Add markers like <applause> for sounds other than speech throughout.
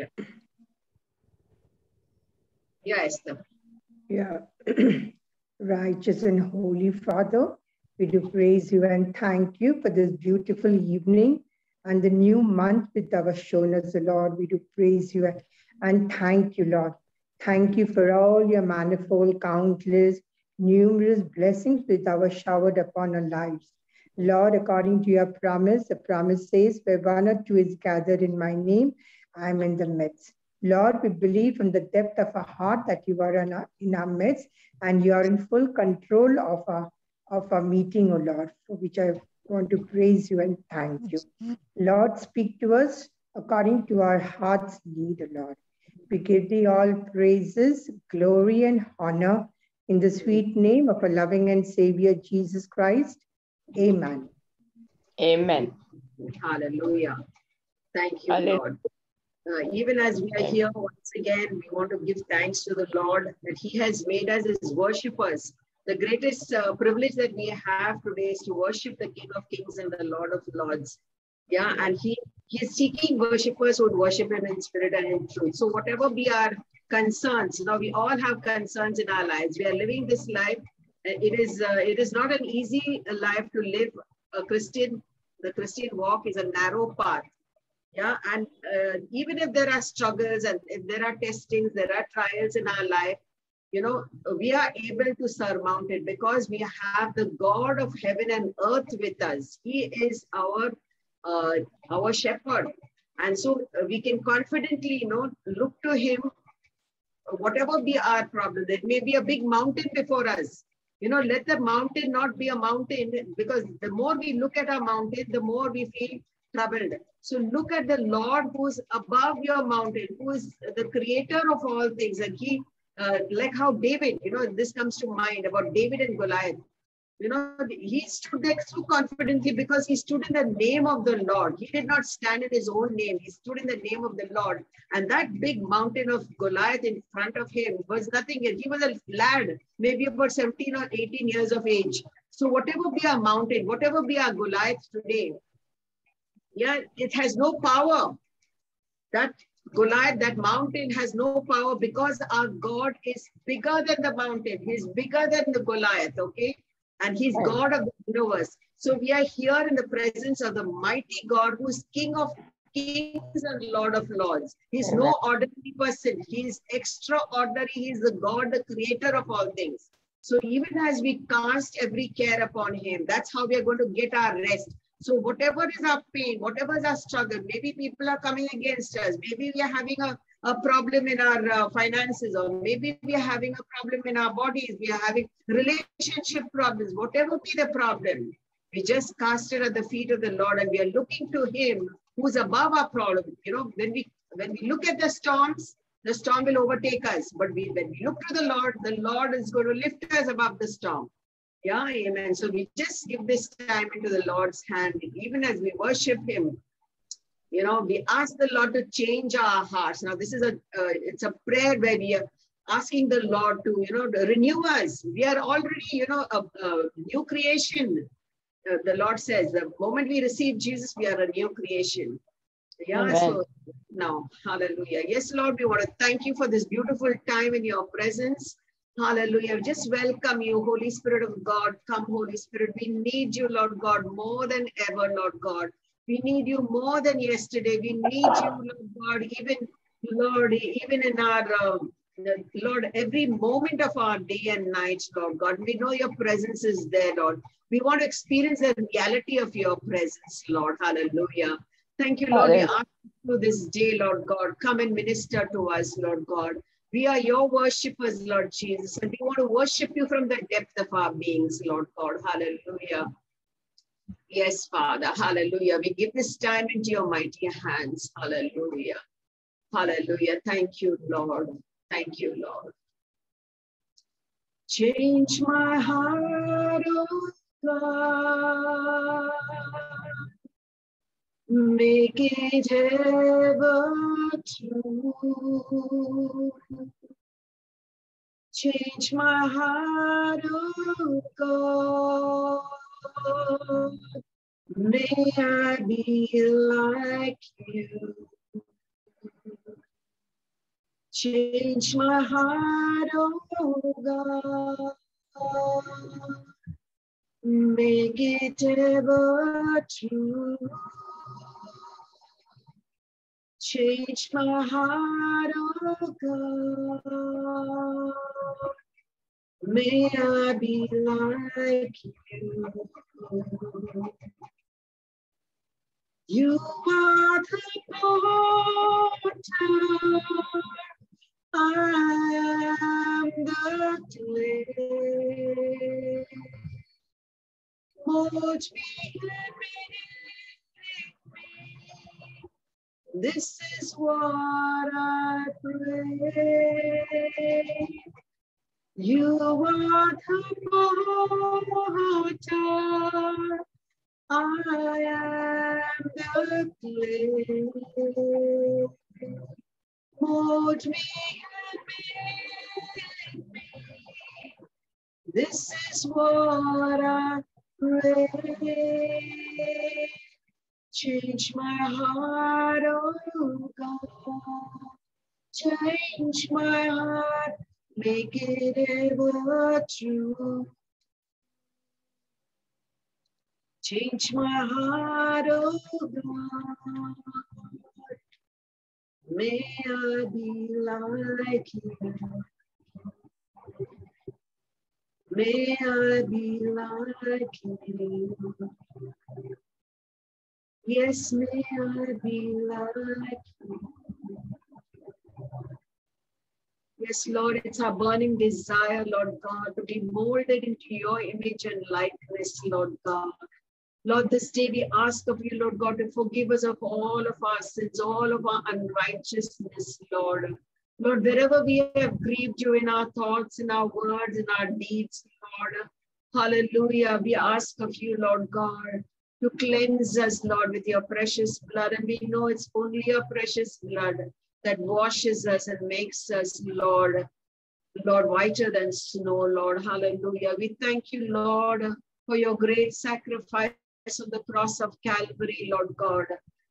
Yeah. Yeah, Esther. Yeah. <clears throat> Righteous and holy Father, we do praise you and thank you for this beautiful evening and the new month with our shown us, Lord. We do praise you and thank you, Lord. Thank you for all your manifold, countless, numerous blessings which thou showered upon our lives. Lord, according to your promise, the promise says, where one or two is gathered in my name, I am in the midst. Lord, we believe from the depth of our heart that you are in our, in our midst and you are in full control of our, of our meeting, O oh Lord, for which I want to praise you and thank you. Lord, speak to us according to our heart's need, O oh Lord. We give thee all praises, glory, and honor in the sweet name of our loving and Savior Jesus Christ. Amen. Amen. Hallelujah. Thank you, Hallelujah. Lord. Uh, even as we are here once again, we want to give thanks to the Lord that He has made us His worshippers. The greatest uh, privilege that we have today is to worship the King of Kings and the Lord of Lords. Yeah, and He He is seeking worshippers who would worship Him in spirit and in truth. So whatever be our concerns, now we all have concerns in our lives. We are living this life. It is uh, it is not an easy life to live. A Christian, the Christian walk is a narrow path yeah, and uh, even if there are struggles and if there are testings, there are trials in our life, you know, we are able to surmount it because we have the God of heaven and earth with us. He is our uh, our shepherd, and so uh, we can confidently, you know, look to Him. Whatever be our problem, there may be a big mountain before us. You know, let the mountain not be a mountain because the more we look at our mountain, the more we feel troubled. So look at the Lord who's above your mountain, who is the creator of all things. And he, uh, like how David, you know, this comes to mind about David and Goliath. You know, he stood there so confidently because he stood in the name of the Lord. He did not stand in his own name. He stood in the name of the Lord. And that big mountain of Goliath in front of him was nothing. He was a lad, maybe about 17 or 18 years of age. So whatever be our mountain, whatever be our Goliath today, yeah, it has no power. That Goliath, that mountain has no power because our God is bigger than the mountain. He's bigger than the Goliath, okay? And he's God of the universe. So we are here in the presence of the mighty God who's King of kings and Lord of lords. He's no ordinary person. He's extraordinary. He's the God, the creator of all things. So even as we cast every care upon him, that's how we are going to get our rest. So whatever is our pain, whatever is our struggle, maybe people are coming against us, maybe we are having a, a problem in our uh, finances, or maybe we are having a problem in our bodies, we are having relationship problems, whatever be the problem, we just cast it at the feet of the Lord and we are looking to him who's above our problem. You know, when we when we look at the storms, the storm will overtake us. But we, when we look to the Lord, the Lord is going to lift us above the storm. Yeah, amen. So we just give this time into the Lord's hand, even as we worship Him. You know, we ask the Lord to change our hearts. Now, this is a uh, it's a prayer where we are asking the Lord to you know renew us. We are already you know a, a new creation. Uh, the Lord says the moment we receive Jesus, we are a new creation. Yeah. Amen. So now, Hallelujah. Yes, Lord, we want to thank you for this beautiful time in Your presence. Hallelujah. Just welcome you, Holy Spirit of God. Come, Holy Spirit. We need you, Lord God, more than ever, Lord God. We need you more than yesterday. We need you, Lord God, even, Lord, even in our, uh, Lord, every moment of our day and night, Lord God. We know your presence is there, Lord. We want to experience the reality of your presence, Lord. Hallelujah. Thank you, Lord. We ask you this day, Lord God. Come and minister to us, Lord God. We are your worshippers, Lord Jesus, and we want to worship you from the depth of our beings, Lord God. Hallelujah. Yes, Father. Hallelujah. We give this time into your mighty hands. Hallelujah. Hallelujah. Thank you, Lord. Thank you, Lord. Change my heart, oh God. Make it ever true. Change my heart, oh God. May I be like you. Change my heart, oh God. Make it ever true. Change my heart, oh God. May I be like you. You are the potter. I am the clay. Mold me and make me. This is what I pray. You are the potter. I am the clay. Mold me and make me. This is what I pray. Change my heart, oh God. Change my heart, make it ever true. Change my heart, oh God. May I be like you. May I be like you. Yes, may I be like you. Yes, Lord, it's our burning desire, Lord God, to be molded into your image and likeness, Lord God. Lord, this day we ask of you, Lord God, to forgive us of all of our sins, all of our unrighteousness, Lord. Lord, wherever we have grieved you in our thoughts, in our words, in our deeds, Lord, hallelujah, we ask of you, Lord God, to cleanse us, Lord, with your precious blood. And we know it's only your precious blood that washes us and makes us, Lord, Lord, whiter than snow, Lord. Hallelujah. We thank you, Lord, for your great sacrifice on the cross of Calvary, Lord God,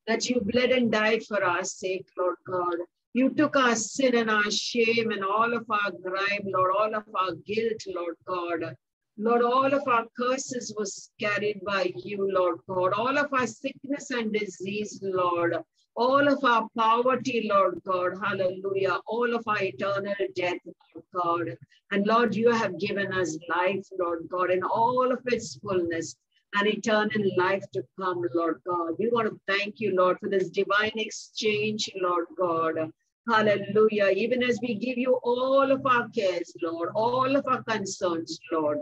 that you bled and died for our sake, Lord God. You took our sin and our shame and all of our grime, Lord, all of our guilt, Lord God. Lord, all of our curses was carried by you, Lord God. All of our sickness and disease, Lord. All of our poverty, Lord God. Hallelujah. All of our eternal death, Lord God. And Lord, you have given us life, Lord God, in all of its fullness and eternal life to come, Lord God. We want to thank you, Lord, for this divine exchange, Lord God. Hallelujah. Even as we give you all of our cares, Lord, all of our concerns, Lord.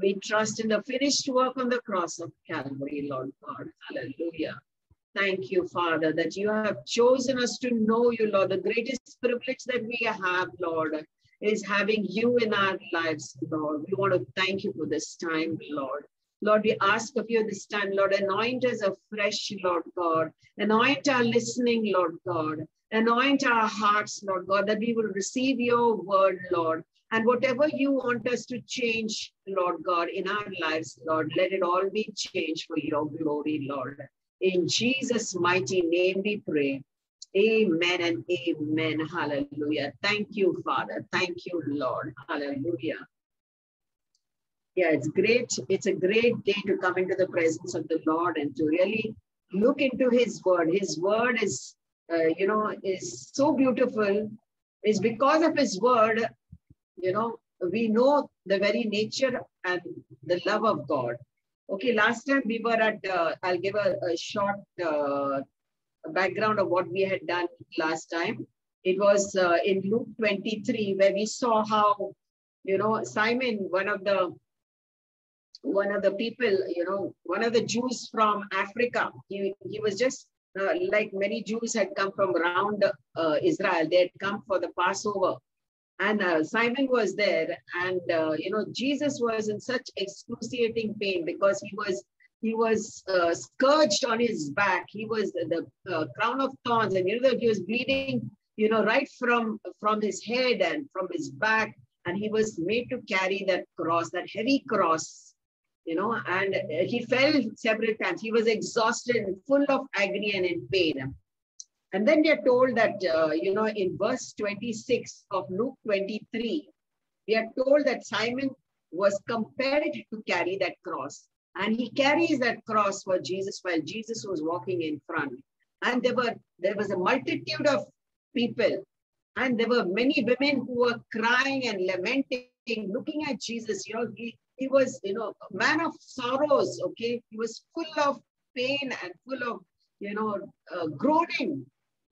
We trust in the finished work on the cross of Calvary, Lord God. Hallelujah. Thank you, Father, that you have chosen us to know you, Lord. The greatest privilege that we have, Lord, is having you in our lives, Lord. We want to thank you for this time, Lord. Lord, we ask of you this time, Lord, anoint us afresh, Lord God. Anoint our listening, Lord God. Anoint our hearts, Lord God, that we will receive your word, Lord. And whatever you want us to change, Lord God, in our lives, Lord, let it all be changed for your glory, Lord. In Jesus' mighty name we pray. Amen and amen. Hallelujah. Thank you, Father. Thank you, Lord. Hallelujah. Yeah, it's great. It's a great day to come into the presence of the Lord and to really look into His Word. His Word is, uh, you know, is so beautiful. It's because of His Word, you know, we know the very nature and the love of God. Okay, last time we were at, uh, I'll give a, a short uh, background of what we had done last time. It was uh, in Luke 23 where we saw how, you know, Simon, one of the one of the people, you know, one of the Jews from Africa, he, he was just uh, like many Jews had come from around uh, Israel. They had come for the Passover. And uh, Simon was there, and uh, you know Jesus was in such excruciating pain because he was he was uh, scourged on his back. He was the, uh, crown of thorns, and you know he was bleeding, you know, right from from his head and from his back, and he was made to carry that cross, that heavy cross, you know, and he fell several times. He was exhausted and full of agony and in pain. And then we are told that, uh, you know, in verse 26 of Luke 23, we are told that Simon was compelled to carry that cross. And he carries that cross for Jesus while Jesus was walking in front. And there were there was a multitude of people, and there were many women who were crying and lamenting, looking at Jesus. You know, he, he was, you know, a man of sorrows, okay? He was full of pain and full of, you know, uh, groaning.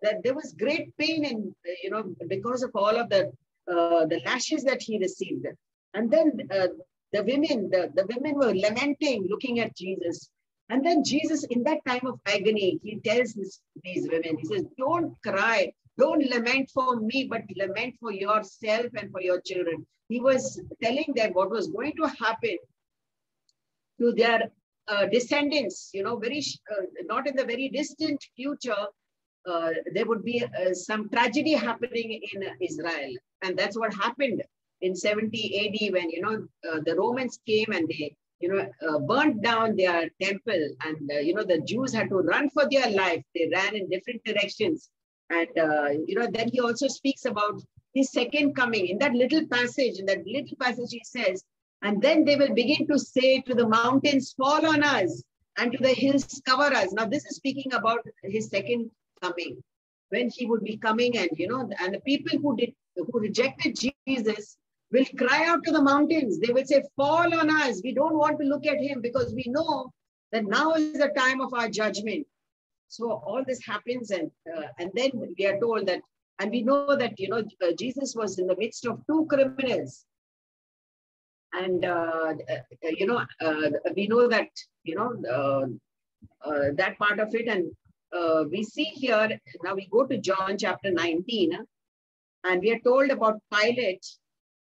That there was great pain in, you know, because of all of the uh, the lashes that he received. And then uh, the women, the, the women were lamenting, looking at Jesus. And then Jesus, in that time of agony, he tells this, these women, he says, don't cry, don't lament for me, but lament for yourself and for your children. He was telling them what was going to happen to their uh, descendants, you know, very uh, not in the very distant future, uh, there would be uh, some tragedy happening in Israel. And that's what happened in 70 AD when, you know, uh, the Romans came and they, you know, uh, burnt down their temple and, uh, you know, the Jews had to run for their life. They ran in different directions. And, you know, then he also speaks about his second coming. In that little passage, in that little passage, he says, and then they will begin to say to the mountains, fall on us, and to the hills, cover us. Now, this is speaking about his second coming, when he would be coming, and you know, and the people who did who rejected Jesus will cry out to the mountains. They will say, Fall on us. We don't want to look at him because we know that now is the time of our judgment. So all this happens, and uh, and then we are told that, and we know that you know uh, Jesus was in the midst of two criminals, and uh, uh you know uh, we know that you know uh, that part of it, and we see here now we go to John chapter 19, and we are told about Pilate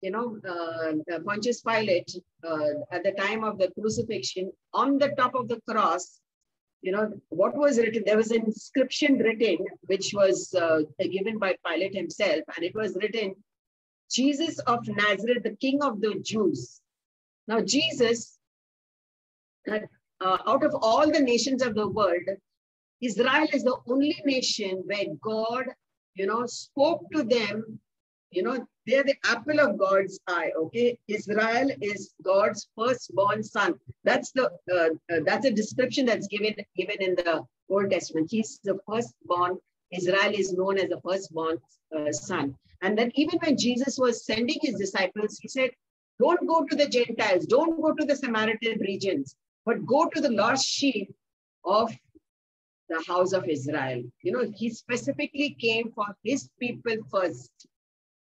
you know, uh, Pontius Pilate, uh, at the time of the crucifixion, on the top of the cross, you know, what was written? There was an inscription written, which was uh, given by Pilate himself, and it was written, Jesus of Nazareth, the King of the Jews. Now, Jesus, uh, out of all the nations of the world, Israel is the only nation where God, you know, spoke to them you know, they're the apple of God's eye. Okay, Israel is God's firstborn son. That's the uh, uh, that's a description that's given given in the Old Testament. He's the firstborn. Israel is known as the firstborn uh, son. And then even when Jesus was sending his disciples, he said, "Don't go to the Gentiles. Don't go to the Samaritan regions, but go to the lost sheep of the house of Israel." You know, he specifically came for his people first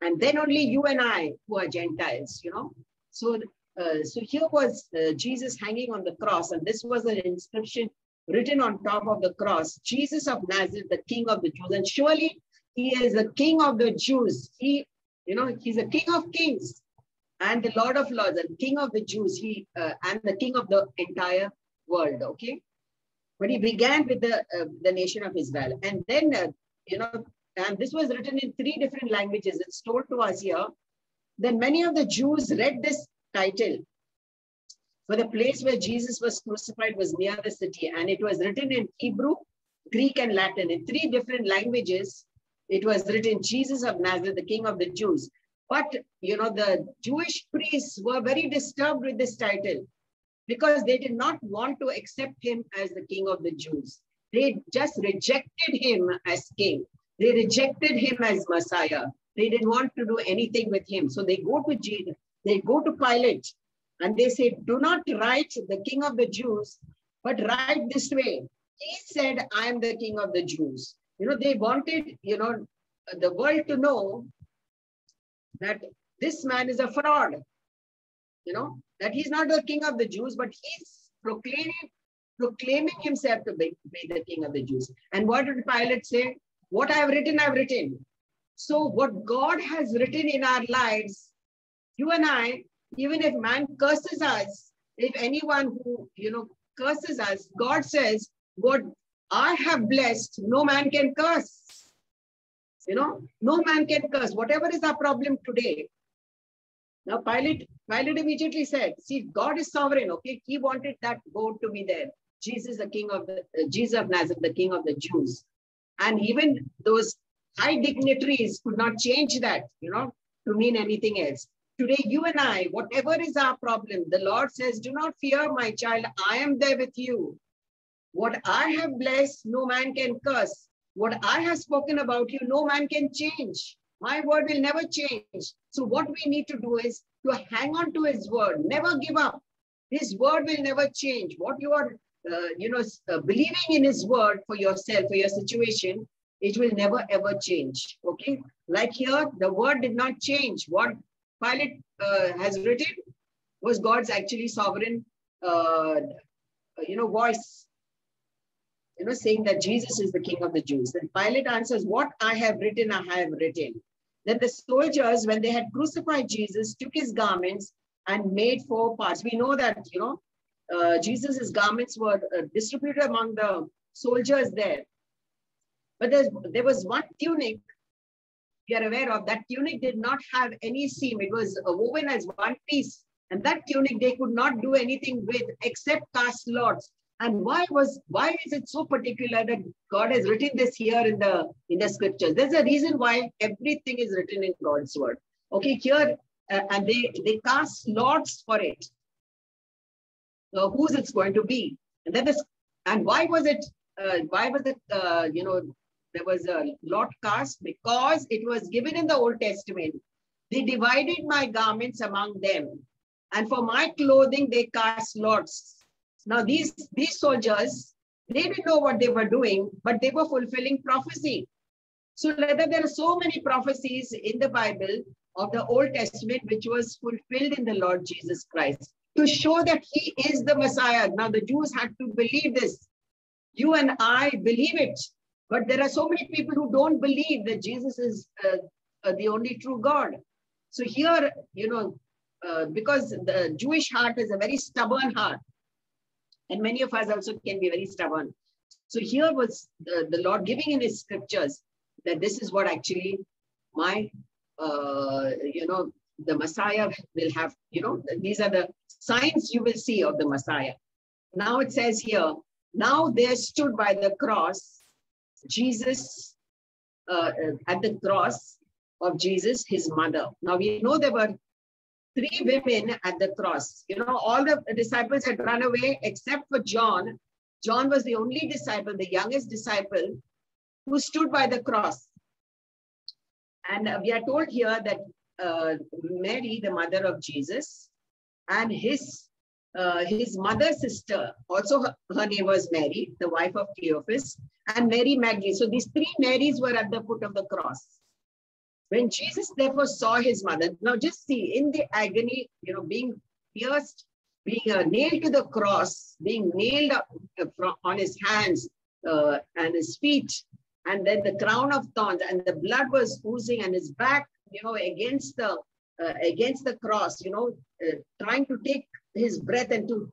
and then only you and I who are Gentiles, you know. So, uh, so here was uh, Jesus hanging on the cross, and this was an inscription written on top of the cross: Jesus of Nazareth, the King of the Jews. And surely he is the King of the Jews. He, you know, he's a King of Kings and the Lord of Lords, and King of the Jews. He uh, and the King of the entire world. Okay, but he began with the uh, the nation of Israel, and then uh, you know and this was written in three different languages. It's told to us here. Then many of the Jews read this title. For the place where Jesus was crucified was near the city, and it was written in Hebrew, Greek, and Latin. In three different languages, it was written Jesus of Nazareth, the King of the Jews. But, you know, the Jewish priests were very disturbed with this title because they did not want to accept him as the King of the Jews. They just rejected him as king. They rejected him as Messiah. They didn't want to do anything with him. So they go to Jesus, they go to Pilate and they say, do not write the king of the Jews, but write this way. He said, I am the king of the Jews. You know, they wanted, you know, the world to know that this man is a fraud. You know, that he's not the king of the Jews, but he's proclaiming, proclaiming himself to be, be the king of the Jews. And what did Pilate say? What I have written, I've written. So what God has written in our lives, you and I, even if man curses us, if anyone who, you know, curses us, God says, what I have blessed, no man can curse. You know, no man can curse. Whatever is our problem today. Now, Pilate, Pilate immediately said, see, God is sovereign, okay? He wanted that goat to be there. Jesus, the king of the, uh, Jesus of Nazareth, the king of the Jews. And even those high dignitaries could not change that, you know, to mean anything else. Today, you and I, whatever is our problem, the Lord says, Do not fear, my child. I am there with you. What I have blessed, no man can curse. What I have spoken about you, no man can change. My word will never change. So, what we need to do is to hang on to His word, never give up. His word will never change. What you are, uh, you know, uh, believing in His word for yourself, for your situation, it will never ever change. Okay, like here, the word did not change. What Pilate uh, has written was God's actually sovereign, uh, you know, voice. You know, saying that Jesus is the King of the Jews. Then Pilate answers, "What I have written, I have written." Then the soldiers, when they had crucified Jesus, took his garments and made four parts. We know that, you know, uh, Jesus's garments were uh, distributed among the soldiers there. But there was one tunic we are aware of. That tunic did not have any seam. It was woven as one piece. And that tunic they could not do anything with except cast lots. And why was why is it so particular that God has written this here in the in the scriptures? There's a reason why everything is written in God's word. Okay, here uh, and they they cast lots for it. So whose it's going to be? And then this and why was it? Uh, why was it? Uh, you know, there was a lot cast because it was given in the Old Testament. They divided my garments among them, and for my clothing they cast lots. Now these these soldiers, they didn't know what they were doing, but they were fulfilling prophecy. So whether there are so many prophecies in the Bible of the Old Testament which was fulfilled in the Lord Jesus Christ to show that he is the Messiah. Now the Jews had to believe this. You and I believe it. But there are so many people who don't believe that Jesus is uh, uh, the only true God. So here, you know, uh, because the Jewish heart is a very stubborn heart, and many of us also can be very stubborn. So here was the, the Lord giving in His scriptures that this is what actually my, uh, you know, the Messiah will have, you know, these are the signs you will see of the Messiah. Now it says here, now there stood by the cross Jesus, uh, at the cross of Jesus, his mother. Now we know there were three women at the cross. You know, all the disciples had run away except for John. John was the only disciple, the youngest disciple, who stood by the cross. And we are told here that uh, Mary, the mother of Jesus, and his uh, his mother sister, also her, her, name was Mary, the wife of Cleophas, and Mary Magdalene. So these three Marys were at the foot of the cross. When Jesus therefore saw his mother, now just see in the agony, you know, being pierced, being uh, nailed to the cross, being nailed up uh, on his hands uh, and his feet, and then the crown of thorns, and the blood was oozing, and his back, you know, against the uh, against the cross, you know, uh, trying to take his breath and to,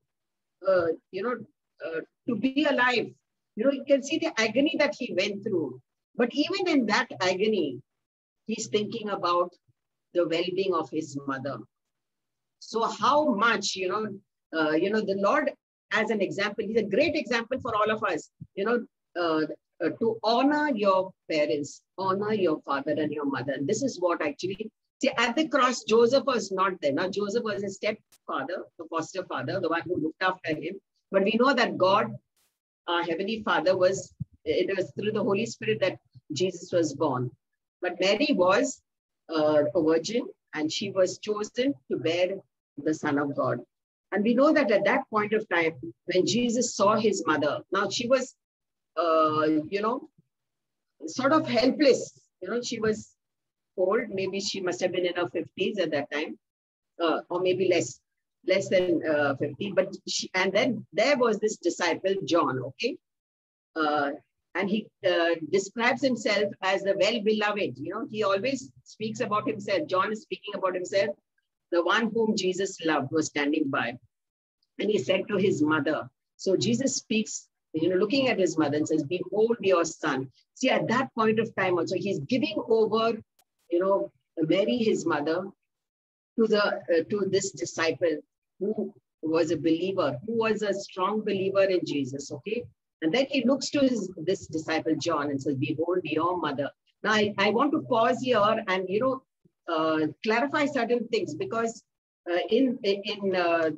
uh, you know, to be alive. You know, you can see the agony that he went through. But even in that agony, he's thinking about the well-being of his mother. So how much, you know, uh, you know, the Lord as an example, he's a great example for all of us, you know, uh, uh, to honor your parents, honor your father and your mother. And this is what actually See, at the cross, Joseph was not there. Now, Joseph was his stepfather, the foster father, the one who looked after him. But we know that God, our Heavenly Father, was, it was through the Holy Spirit that Jesus was born. But Mary was uh, a virgin and she was chosen to bear the Son of God. And we know that at that point of time, when Jesus saw his mother, now she was, uh, you know, sort of helpless. You know, she was old. Maybe she must have been in her 50s at that time, uh, or maybe less, less than uh, 50. But she, and then there was this disciple, John, okay? And he uh, describes himself as the well-beloved. You know, he always speaks about himself. John is speaking about himself. The one whom Jesus loved was standing by. And he said to his mother, so Jesus speaks you know, looking at his mother and says, Behold your son. See, at that point of time also, he's giving over you know, Mary, his mother, to the uh, to this disciple who was a believer, who was a strong believer in Jesus. Okay, And then he looks to his this disciple John and says, Behold your mother. Now I, I want to pause here and you know uh, clarify certain things because uh, in in uh,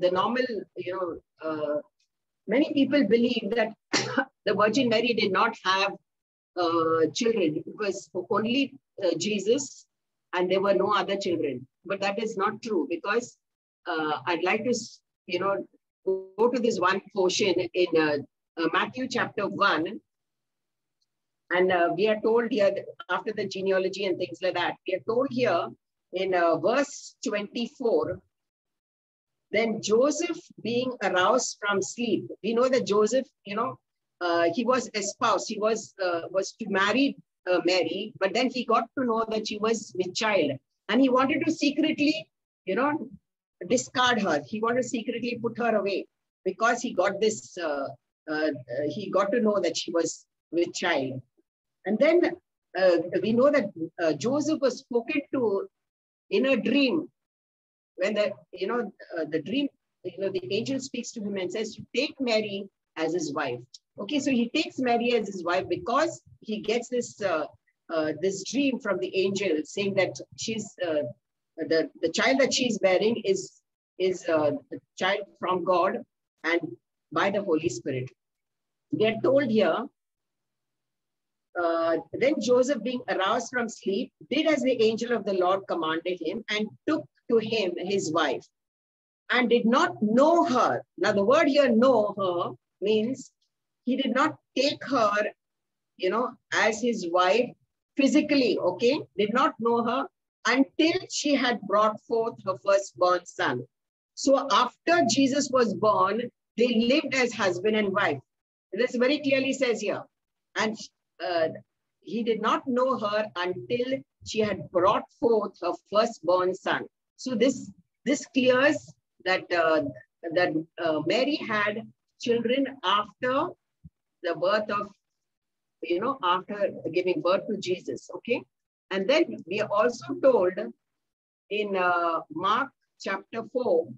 the normal, you know, uh, many people believe that <coughs> the Virgin Mary did not have uh, children. It was only uh, Jesus and there were no other children. But that is not true because I'd like to, you know, go to this one portion in Matthew chapter 1 and uh, we are told here, after the genealogy and things like that, we are told here in uh, verse 24, then Joseph being aroused from sleep. We know that Joseph, you know, uh, he was espoused, he was, uh, was to marry uh, Mary, but then he got to know that she was with child. And he wanted to secretly, you know, discard her. He wanted to secretly put her away because he got this, uh, he got to know that she was with child. And then uh, we know that uh, Joseph was spoken to in a dream when the, you know, uh, the dream, you know, the angel speaks to him and says, take Mary as his wife. Okay, so he takes Mary as his wife because he gets this, uh, uh, this dream from the angel saying that she's, uh, the, the child that she's bearing is, is a child from God and by the Holy Spirit. We are told here uh, then Joseph, being aroused from sleep, did as the angel of the Lord commanded him and took to him his wife and did not know her. Now, the word here, know her, means he did not take her, you know, as his wife physically, okay? Did not know her until she had brought forth her firstborn son. So after Jesus was born, they lived as husband and wife. This very clearly says here. And uh, he did not know her until she had brought forth her firstborn son. So this this clears that uh, that uh, Mary had children after the birth of you know after giving birth to Jesus. Okay, and then we are also told in uh, Mark chapter four.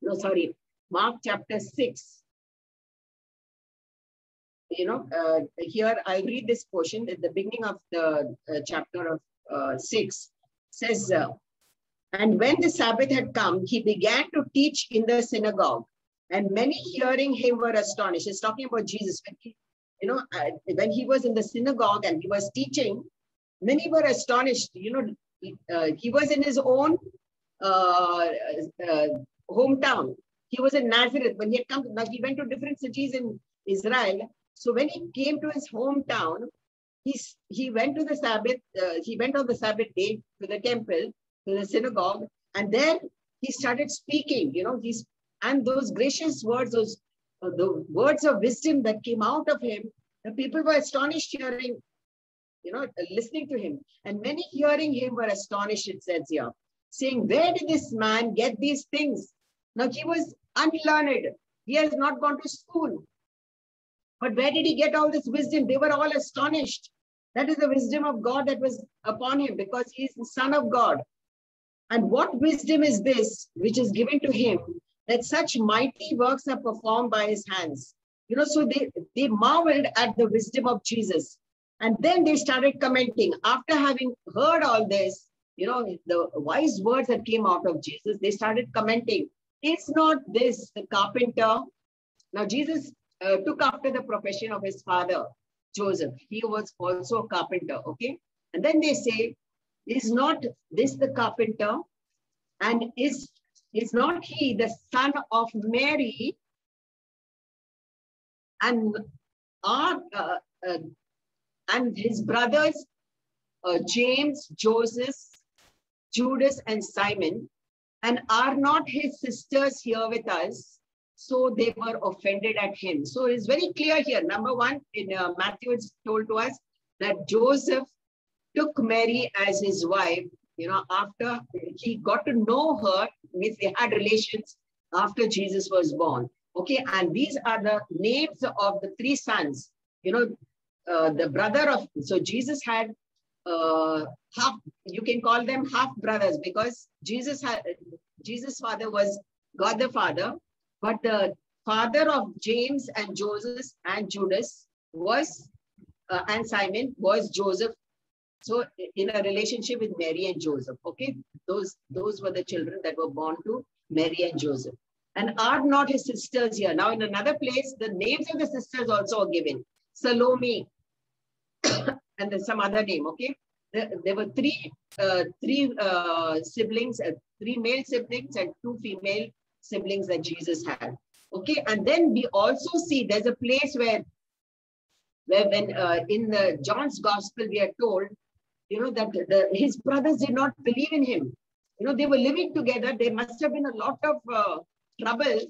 No, sorry, Mark chapter six you know, uh, here I read this portion at the beginning of the uh, chapter of uh, 6 says, uh, And when the Sabbath had come, he began to teach in the synagogue, and many hearing him were astonished. He's talking about Jesus. When he, you know, uh, when he was in the synagogue and he was teaching, many were astonished. You know, uh, he was in his own hometown. He was in Nazareth. When he had come, now he went to different cities in Israel, so when he came to his hometown, he, he went to the Sabbath, uh, he went on the Sabbath day to the temple, to the synagogue, and then he started speaking, you know, he's, and those gracious words, those uh, the words of wisdom that came out of him, the people were astonished hearing, you know, listening to him. And many hearing him were astonished, it says here, saying, where did this man get these things? Now he was unlearned. He has not gone to school. But where did he get all this wisdom? They were all astonished. That is the wisdom of God that was upon him because he is the son of God. And what wisdom is this which is given to him that such mighty works are performed by his hands? You know, so they, they marveled at the wisdom of Jesus. And then they started commenting. After having heard all this, you know, the wise words that came out of Jesus, they started commenting. Is not this the carpenter? Now, Jesus uh, took after the profession of his father, Joseph. He was also a carpenter, okay? And then they say, is not this the carpenter? And is, is not he the son of Mary? And our, uh, uh, and his brothers, uh, James, Joseph, Judas, and Simon, and are not his sisters here with us? So they were offended at him. So it's very clear here. Number one, in uh, Matthew, it's told to us that Joseph took Mary as his wife, you know, after he got to know her, means they had relations after Jesus was born. Okay, and these are the names of the three sons. You know, uh, the brother of, so Jesus had uh, half, you can call them half brothers because Jesus had, Jesus' father was God the Father, but the father of James and Joseph and Judas was, uh, and Simon was Joseph. So in a relationship with Mary and Joseph, okay? Those, those were the children that were born to Mary and Joseph. And are not his sisters here? Now in another place, the names of the sisters also are given. Salome, and then some other name, okay? There, there were three, uh, three uh, siblings, uh, three male siblings and two female siblings that Jesus had. Okay, and then we also see there's a place where, where when uh, in the John's gospel we are told, you know, that the, his brothers did not believe in him. You know, they were living together. There must have been a lot of uh, trouble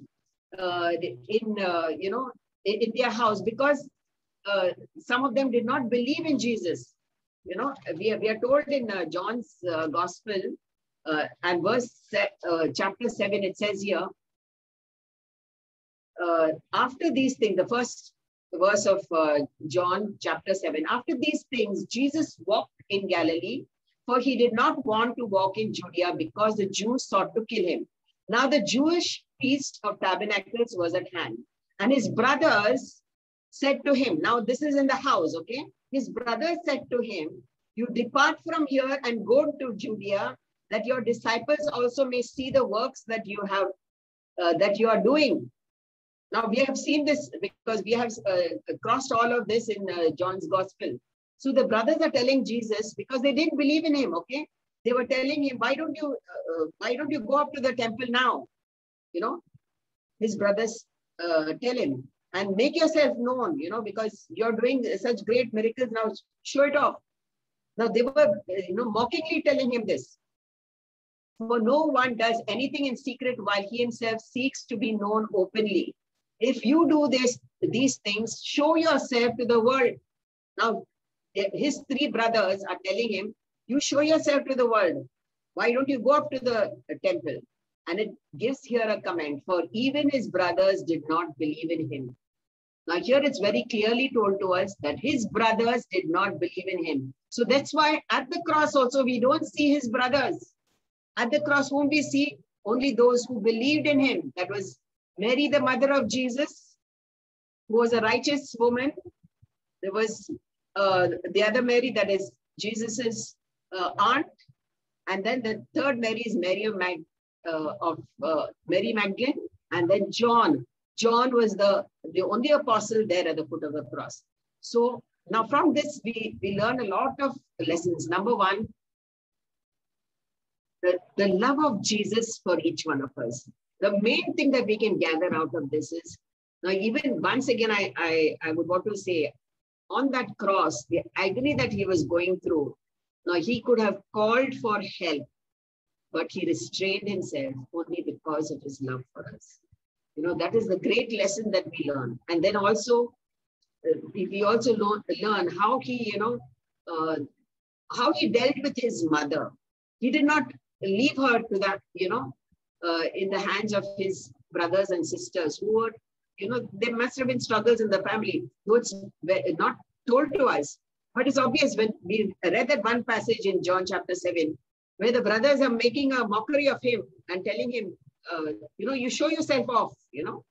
uh, in, you know, in, in, their house because uh, some of them did not believe in Jesus. You know, we are, we are told in uh, John's gospel and verse chapter 7, it says here, uh, after these things, the first verse of uh, John chapter 7, after these things, Jesus walked in Galilee, for he did not want to walk in Judea because the Jews sought to kill him. Now the Jewish feast of tabernacles was at hand, and his brothers said to him, now this is in the house, okay? His brothers said to him, you depart from here and go to Judea, that your disciples also may see the works that you have, uh, that you are doing. Now we have seen this because we have uh, crossed all of this in uh, John's gospel. So the brothers are telling Jesus because they didn't believe in him. Okay, they were telling him, why don't you, uh, why don't you go up to the temple now? You know, his brothers uh, tell him and make yourself known. You know, because you're doing such great miracles now. Show it off. Now they were, you know, mockingly telling him this. For no one does anything in secret while he himself seeks to be known openly if you do this, these things, show yourself to the world. Now, eh, his three brothers are telling him, you show yourself to the world. Why don't you go up to the temple? And it gives here a comment, for even his brothers did not believe in him. Now here it's very clearly told to us that his brothers did not believe in him. So that's why at the cross also we don't see his brothers. At the cross whom we see? Only those who believed in him. That was Mary, the mother of Jesus, who was a righteous woman. There was uh, the other Mary, that is Jesus's uh, aunt. And then the third Mary is Mary of, Mag, uh, of uh, Mary Magdalene. And then John. John was the, the only apostle there at the foot of the cross. So now from this, we, we learn a lot of lessons. Number one, the, the love of Jesus for each one of us the main thing that we can gather out of this is now even once again I, I i would want to say on that cross the agony that he was going through now he could have called for help but he restrained himself only because of his love for us. You know that is the great lesson that we learn. And then also uh, we also learn, learn how he you know uh, how he dealt with his mother. He did not leave her to that you know uh, in the hands of his brothers and sisters who were, you know, there must have been struggles in the family. Though it's not told to us, but it's obvious when we read that one passage in John chapter 7, where the brothers are making a mockery of him and telling him, uh, you know, you show yourself off, you know,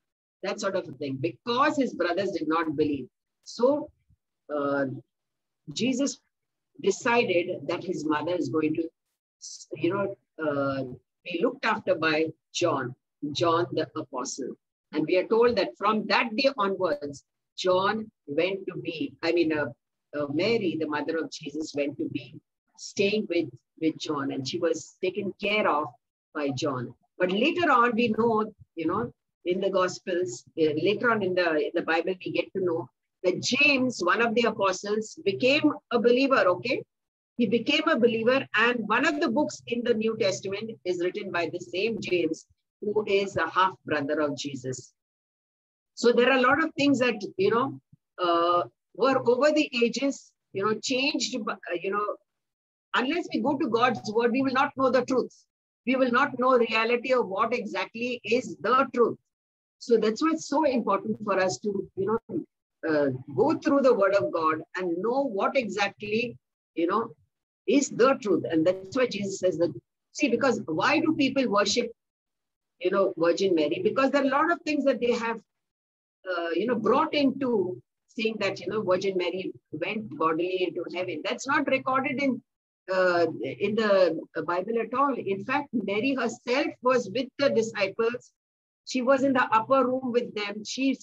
that sort of a thing, because his brothers did not believe. So uh, Jesus decided that his mother is going to, you know, uh, be looked after by John, John the Apostle. And we are told that from that day onwards, John went to be, I mean, uh, uh, Mary, the mother of Jesus, went to be staying with, with John and she was taken care of by John. But later on, we know, you know, in the Gospels, uh, later on in the, in the Bible, we get to know that James, one of the apostles, became a believer, okay? He became a believer, and one of the books in the New Testament is written by the same James, who is a half brother of Jesus. So there are a lot of things that, you know, uh, were over the ages, you know, changed, uh, you know, unless we go to God's word, we will not know the truth. We will not know reality of what exactly is the truth. So that's why it's so important for us to, you know, uh, go through the word of God and know what exactly, you know, is the truth. And that's why Jesus says that. See, because why do people worship, you know, Virgin Mary? Because there are a lot of things that they have uh, you know, brought into saying that, you know, Virgin Mary went bodily into heaven. That's not recorded in uh, in the Bible at all. In fact, Mary herself was with the disciples. She was in the upper room with them. She,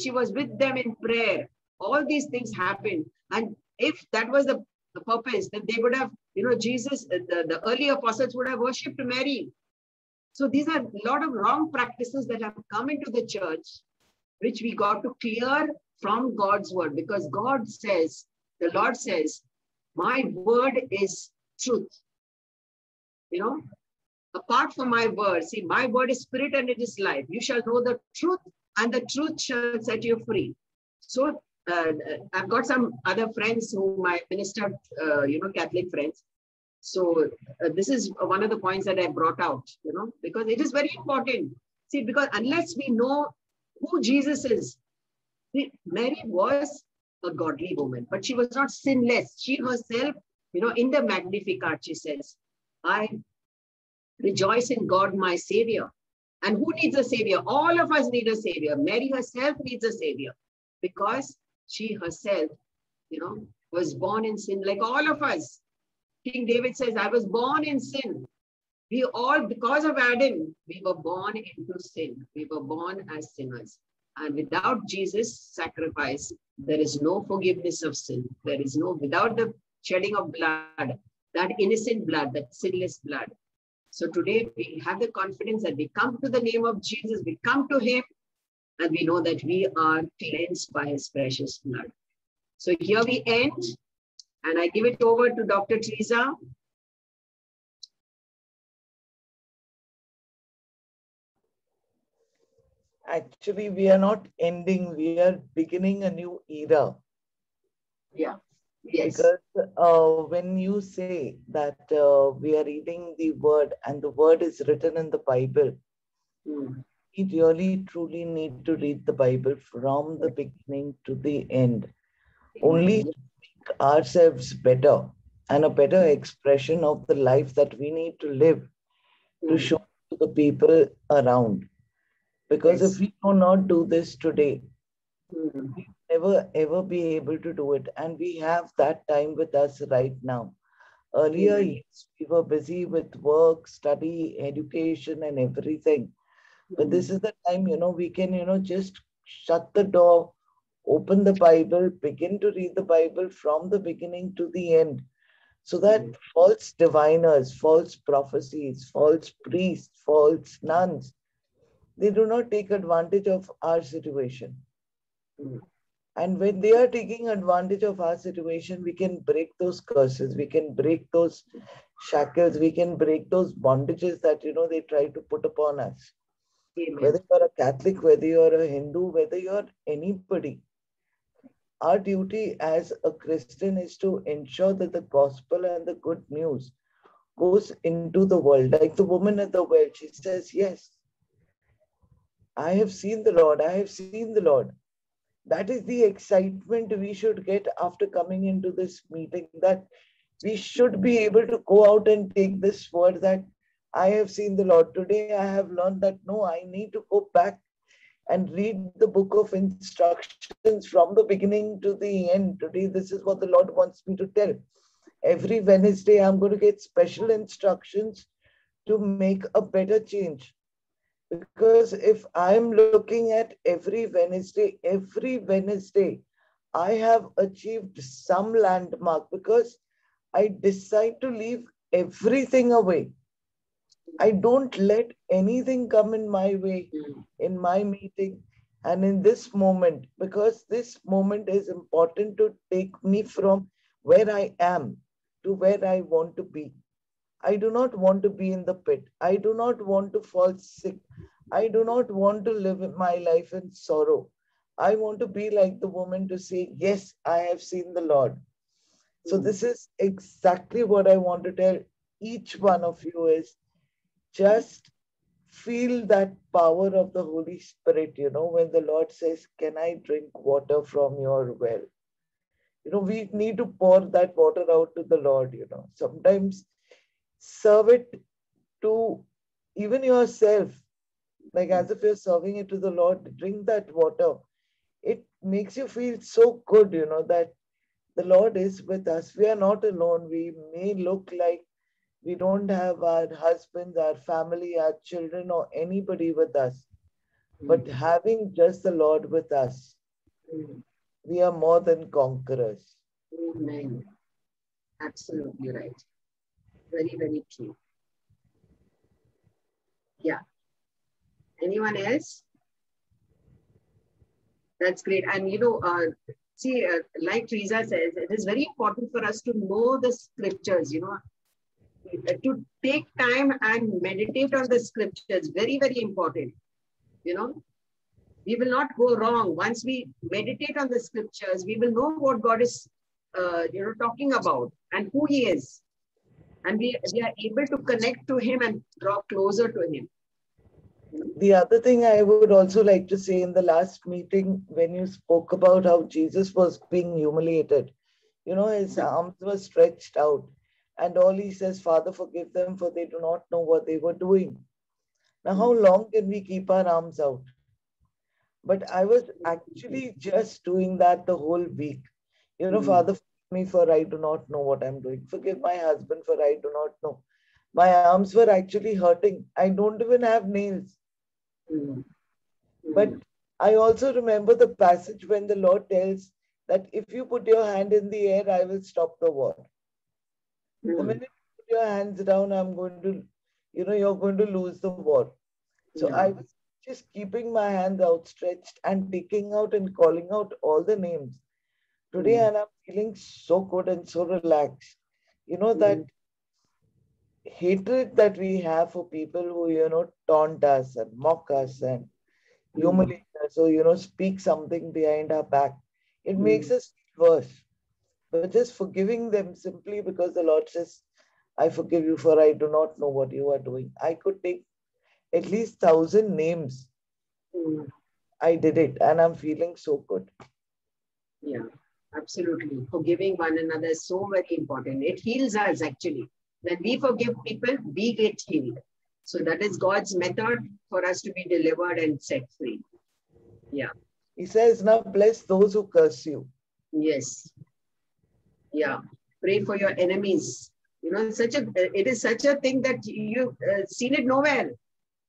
she was with them in prayer. All these things happened. And if that was the, the purpose, then they would have, you know, Jesus, the, the early apostles would have worshipped Mary. So these are a lot of wrong practices that have come into the church, which we got to clear from God's word because God says, the Lord says, my word is truth. You know, apart from my word, see, my word is spirit and it is life. You shall know the truth, and the truth shall set you free. So, uh, I've got some other friends who my minister, uh, you know, Catholic friends. So, uh, this is one of the points that I brought out, you know, because it is very important. See, because unless we know who Jesus is, see, Mary was a godly woman, but she was not sinless. She herself, you know, in the Magnificat, she says, I rejoice in God, my Savior. And who needs a Savior? All of us need a Savior. Mary herself needs a Savior because she herself, you know, was born in sin like all of us. King David says, I was born in sin. We all, because of Adam, we were born into sin. We were born as sinners. And without Jesus' sacrifice, there is no forgiveness of sin. There is no, without the shedding of blood, that innocent blood, that sinless blood. So today we have the confidence that we come to the name of Jesus, we come to him, and we know that we are cleansed by his precious blood. So here we end, and I give it over to Dr. Teresa actually we are not ending. We are beginning a new era. Yeah. Yes. Because uh, when you say that uh, we are reading the word and the word is written in the bible mm. we really truly need to read the bible from the beginning to the end. Only to make ourselves better and a better expression of the life that we need to live mm. to show to the people around because yes. if we do not do this today, mm-hmm. we never ever be able to do it. And we have that time with us right now. Earlier, mm-hmm. yes, we were busy with work, study, education, and everything. Mm-hmm. But this is the time, you know, we can, you know, just shut the door, open the Bible, begin to read the Bible from the beginning to the end. So that false diviners, false prophecies, false priests, false nuns, they do not take advantage of our situation. Mm. And when they are taking advantage of our situation, we can break those curses, we can break those shackles, we can break those bondages that you know they try to put upon us. Amen. Whether you're a Catholic, whether you're a Hindu, whether you're anybody, our duty as a Christian is to ensure that the gospel and the good news goes into the world. Like the woman at the well, she says, Yes, I have seen the Lord. I have seen the Lord. That is the excitement we should get after coming into this meeting that we should be able to go out and take this word that I have seen the Lord. Today I have learned that no, I need to go back and read the book of instructions from the beginning to the end. Today, this is what the Lord wants me to tell. Every Wednesday, I'm going to get special instructions to make a better change. Because if I'm looking at every Wednesday, every Wednesday, I have achieved some landmark because I decide to leave everything away. I don't let anything come in my way in my meeting and in this moment because this moment is important to take me from where I am to where I want to be. I do not want to be in the pit. I do not want to fall sick. I do not want to live my life in sorrow. I want to be like the woman to say, Yes, I have seen the Lord. So, Hmm. this is exactly what I want to tell each one of you is just feel that power of the Holy Spirit, you know, when the Lord says, Can I drink water from your well? You know, we need to pour that water out to the Lord, you know. Sometimes serve it to even yourself, like as if you're serving it to the Lord, drink that water it makes you feel so good, you know, that the Lord is with us. We are not alone. We may look like we don't have our husbands, our family, our children, or anybody with us. But Mm. having just the Lord with us, Mm. we are more than conquerors. Amen. Absolutely right. Very, very true. Yeah. Anyone else? That's great. And you know, uh, see, uh, like Teresa says, it is very important for us to know the scriptures, you know, to take time and meditate on the scriptures. Very, very important. You know, we will not go wrong. Once we meditate on the scriptures, we will know what God is, uh, you know, talking about and who He is. And we, we are able to connect to Him and draw closer to Him. The other thing I would also like to say in the last meeting, when you spoke about how Jesus was being humiliated, you know, his arms were stretched out, and all he says, Father, forgive them, for they do not know what they were doing. Now, how long can we keep our arms out? But I was actually just doing that the whole week. You know, Mm. Father, me for I do not know what I'm doing. Forgive my husband for I do not know. My arms were actually hurting. I don't even have nails. Mm. But I also remember the passage when the Lord tells that if you put your hand in the air, I will stop the war. The Mm. minute you put your hands down, I'm going to, you know, you're going to lose the war. So Yeah. I was just keeping my hands outstretched and taking out and calling out all the names. Today, Mm. and I'm feeling so good and so relaxed. You know, that hatred that we have for people who, you know, taunt us and mock us and Mm. humiliate us or, you know, speak something behind our back, it Mm. makes us feel worse. But just forgiving them simply because the Lord says, I forgive you for I do not know what you are doing. I could take at least thousand names. Mm. I did it and I'm feeling so good. Yeah, absolutely. Forgiving one another is so very important. It heals us actually. When we forgive people, we get healed. So that is God's method for us to be delivered and set free. Yeah. He says, Now bless those who curse you. Yes. Yeah. Pray for your enemies. You know, such a it is such a thing that you've uh, seen it nowhere.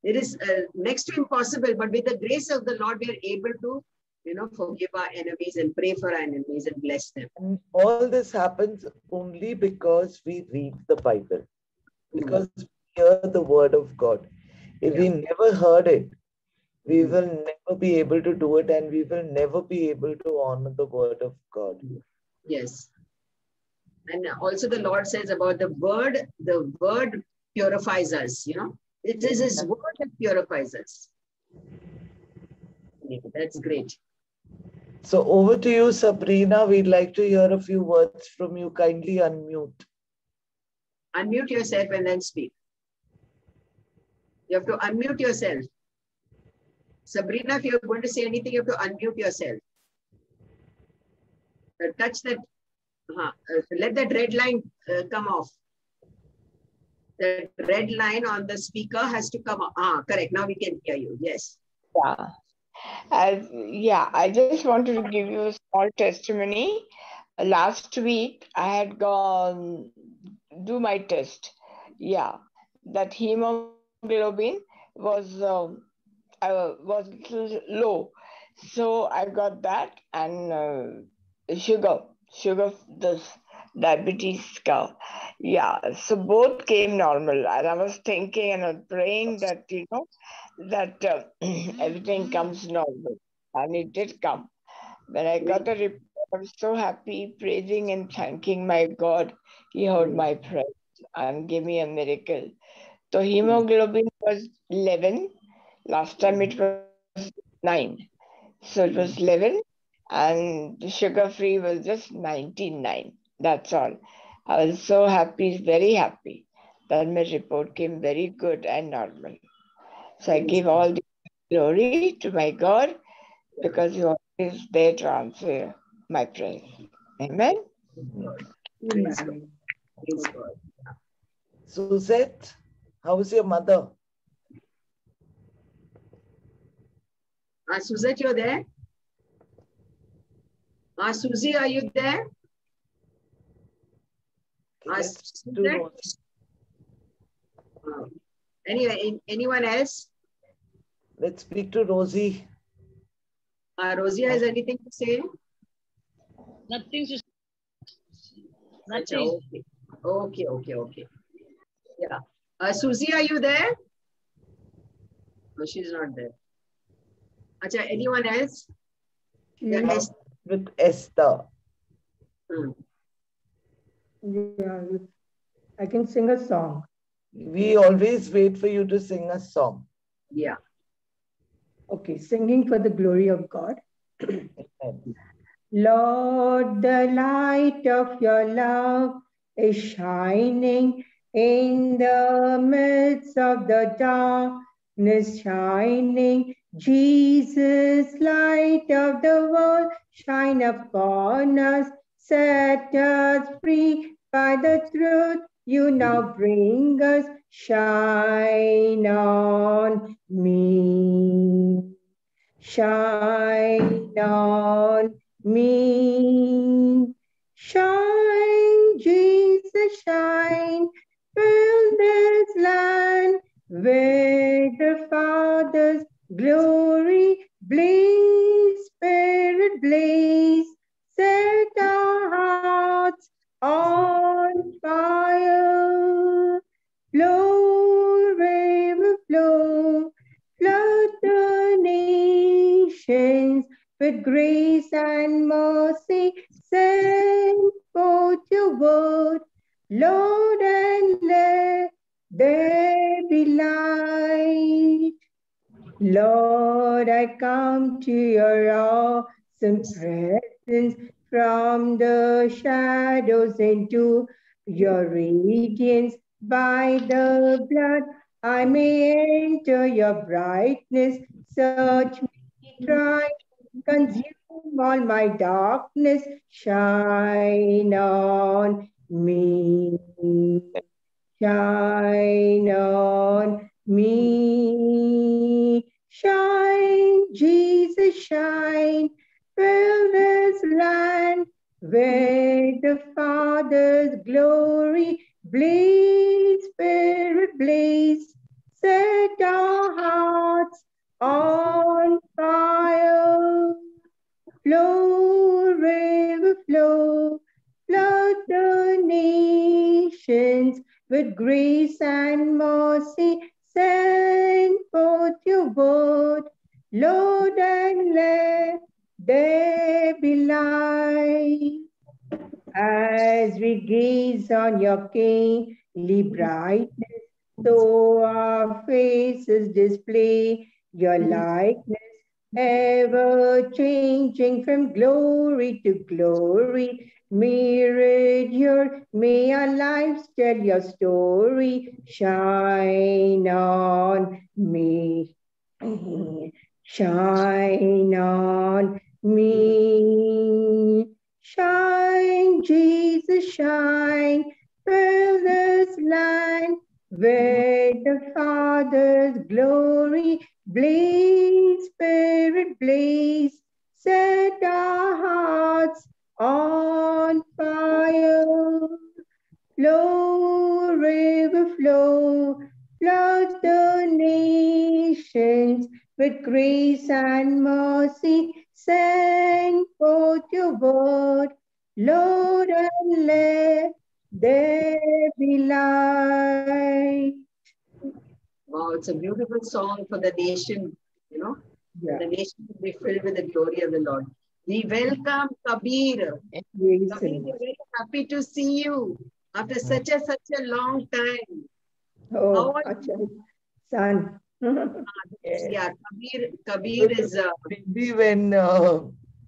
It is uh, next to impossible, but with the grace of the Lord, we are able to, you know, forgive our enemies and pray for our enemies and bless them. And all this happens only because we read the Bible, because we hear the word of God. If we never heard it, we Mm. will never be able to do it and we will never be able to honor the word of God. Yes. And also the Lord says about the word, the word purifies us, you know. It is his word that purifies us. Yeah, that's great. So over to you, Sabrina. We'd like to hear a few words from you. Kindly unmute. Unmute yourself and then speak. You have to unmute yourself. Sabrina, if you're going to say anything, you have to unmute yourself. Uh, touch that, uh, uh, let that red line uh, come off. The red line on the speaker has to come off. Ah, correct. Now we can hear you. Yes. Yeah. As, yeah, I just wanted to give you a small testimony. Last week, I had gone do my test. Yeah, that hemoglobin was um, uh, was low, so I got that and uh, sugar, sugar, this diabetes scar. Yeah, so both came normal, and I was thinking and praying that you know that uh, <clears throat> everything comes normal, and it did come. When I got the report, I was so happy, praising and thanking my God. He heard my prayer and gave me a miracle. So hemoglobin was 11. Last time it was 9. So it was 11 and the sugar free was just 99. That's all. I was so happy, very happy that my report came very good and normal. So I give all the glory to my God because He always there to answer my prayers. Amen. Praise God. Suzette, how's your mother? Uh, Suzette, you're there? Uh, Susie, are you there? Uh, there? Anyway, anyone else? Let's speak to Rosie. Uh, Rosie has anything to say? Nothing to Nothing. Okay. okay, okay, okay. Yeah. Uh, Susie, are you there? No, she's not there. Acha, anyone else? Yeah, Yes. With Esther. Hmm. yeah, I can sing a song. We always wait for you to sing a song. Yeah. Okay, singing for the glory of God. <clears throat> Lord, the light of your love is shining in the midst of the darkness shining. Jesus, light of the world, shine upon us, set us free by the truth you now bring us. Shine on me, shine on me. Shine, Jesus, shine, fill this land with the Father's glory. Blaze, Spirit, blaze, set our hearts on fire. Nations with grace and mercy. Send forth your word, Lord, and let there be light. Lord, I come to your awesome presence from the shadows into your radiance by the blood. I may enter your brightness, search try, consume all my darkness, shine on me, shine on me, shine, Jesus, shine, fill this land with the Father's glory, blaze, Spirit, blaze, set our hearts on fire. Flow, river, flow, flood the nations with grace and mercy. Send forth your word, Lord, and let there be light. As we gaze on your kingly brightness, so our faces display your mm. likeness, ever changing from glory to glory. Mirrored your, may our lives tell your story. Shine on me, shine on me. Shine, Jesus, shine, fill this land with the Father's glory. Blaze, Blaze, set our hearts on fire. Flow, river, flow, flood the nations with grace and mercy. Send forth your word, Lord, and let there be light. Wow, it's a beautiful song for the nation. Yeah. The nation will be filled with the glory of the Lord. We welcome Kabir. Praise Kabir, the we're very happy to see you after such a such a long time. Oh, How are Acha, son. <laughs> Yeah, Kabir, Kabir is uh, Maybe when uh,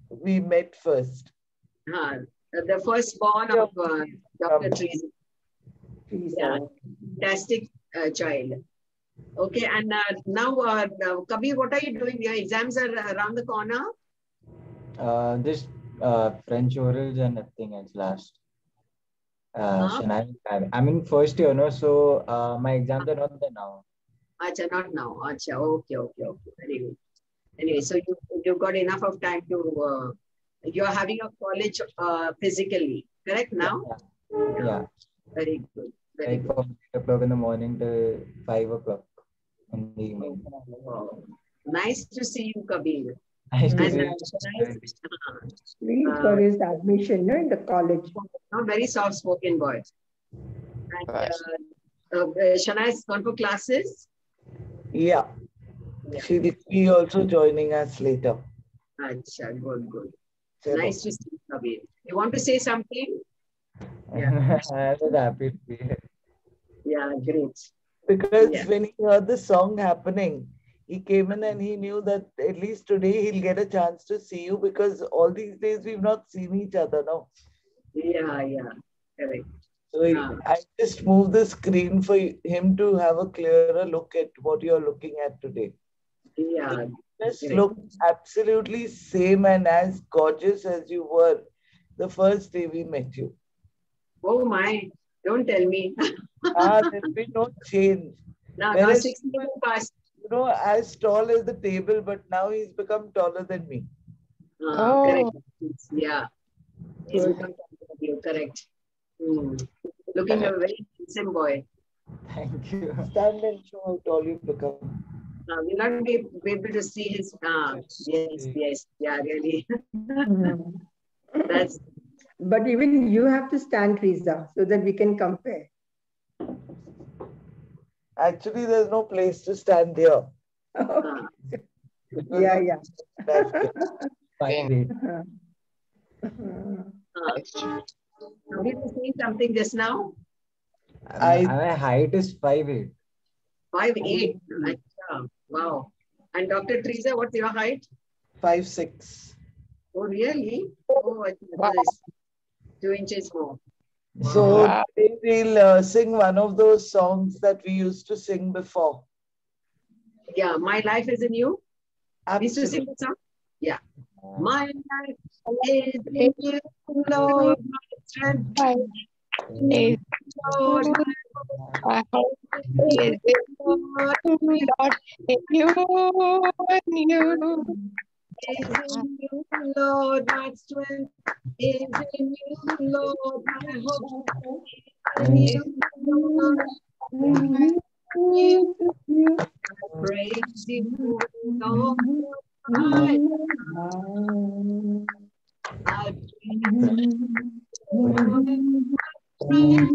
we met first. uh, the first born of uh, Dr. Teresa. Praise Yeah, fantastic uh, child. Okay, and uh, now, uh, Kabir, what are you doing? Your exams are around the corner. Uh, this uh, French orals and nothing else last. Uh, Huh? so now I'm- I'm in first year, no? So uh, my exams are not there now. Acha, not now. Acha, okay, okay, okay. Very good. Anyway, so you, you've got enough of time to uh, you're having a college uh, physically, correct now? Yeah. yeah. Very good. Very Like good. from 8 o'clock in the morning to 5 o'clock Nice to see you, Kabir. Nice to And, see you. nice- uh, Wait Uh, for his admission no, in the college. not very soft spoken boy. And uh, Right. uh, Shana has gone for classes. Yeah. She'll be also joining us later. Acha, good, good. Chalo. Nice to see you, Kabir. You want to say something? <laughs> I was happy to be here. Yeah, great. Because Yeah. when he heard the song happening, he came in and he knew that at least today he'll get a chance to see you because all these days we've not seen each other now. Yeah, yeah, correct. So he- Ah. I just moved the screen for him to have a clearer look at what you're looking at today. Yeah, Just look absolutely same and as gorgeous as you were the first day we met you. oh my, don't tell me. <laughs> Ah, there's been no change. now, now Whereas- 60 past. You know, as tall as the table, but now he's become taller than me. Uh, Oh. Correct. Yeah. He's Good. become comfortable, correct. Hmm. Looking a very handsome boy. Thank you. Stand and show how tall you become. Uh, we'll not be, be able to see his. Uh, yes, yes, yeah, really. Mhm. <laughs> That's But even you have to stand, Teresa, so that we can compare. Actually, there's no place to stand here. uh, yeah, yeah. That's it. Five eight. Uh, uh, did you say something just now? I- My height is five eight. Five eight. Wow. And Dr. Teresa, what's your height? Five, six. Oh, really? Oh, I think Wow. this two inches more. So Wow. today we'll uh, sing one of those songs that we used to sing before. Yeah, my life is in you. We used to sing Absolutely. the song. Yeah. My life is in you, Lord, my strength, Is Lord, my hope is in Lord, Lord, in you and you. Is in you, Lord, my strength is in you, Lord, my hope is in you, Lord. I praise you, Lord, I, I praise you, Lord, my strength,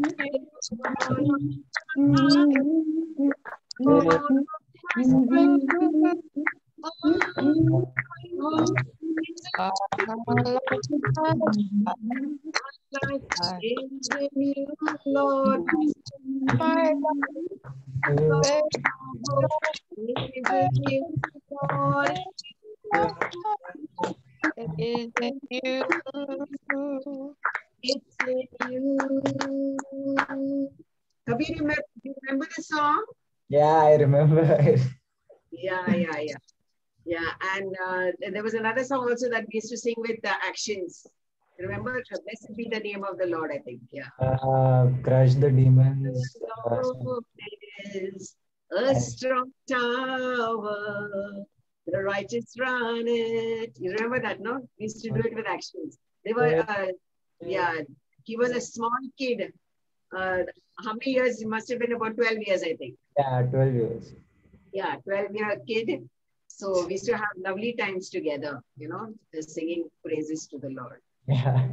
in you, Lord, My Lord. you. It's you. Remember, you remember the song? Yeah, I remember. Yeah, yeah, yeah. Yeah, and uh, there was another song also that we used to sing with the actions. Remember, blessed be the name of the Lord, I think. Yeah. uh, crush the demons. Uh, Lord is a strong tower. The righteous run it. You remember that, no? We used to do it with actions. They were, uh, yeah, he was a small kid. Uh, how many years? He must have been about 12 years, I think. yeah, 12 years. Yeah, 12 year kid. So we used to have lovely times together, you know, singing praises to the Lord. Yeah.